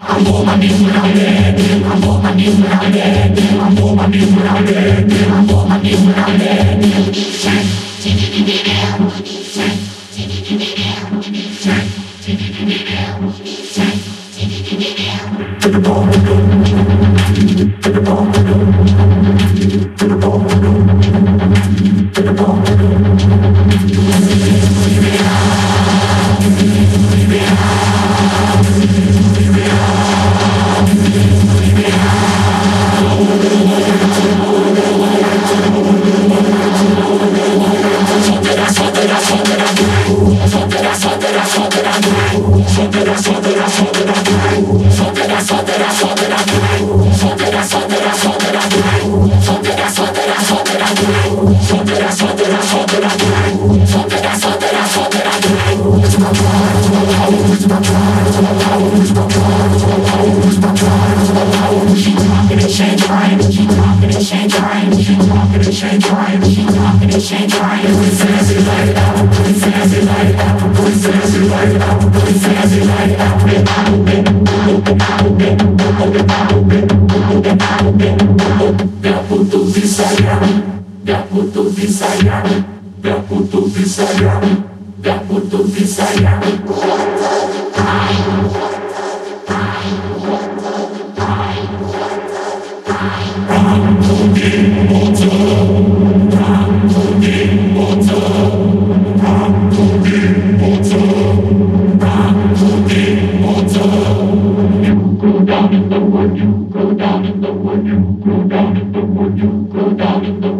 I'm on my knees when I'm dead. I'm on my knees when I'm dead. I'm on my knees when I'm dead. I'm on my knees when I'm dead. Take a ball, take a ball, take a ball, take a ball. It's my pride. change your mind. Keep rocking and change your mind. Keep rocking and change your mind. Keep rocking and change your mind. We fancy like our, we fancy like our, we fancy like our, we fancy like our. That would do desire. That would do desire. That would do desire. That would do desire. wood, you go down in the wood, you go down in the wood, you go down in the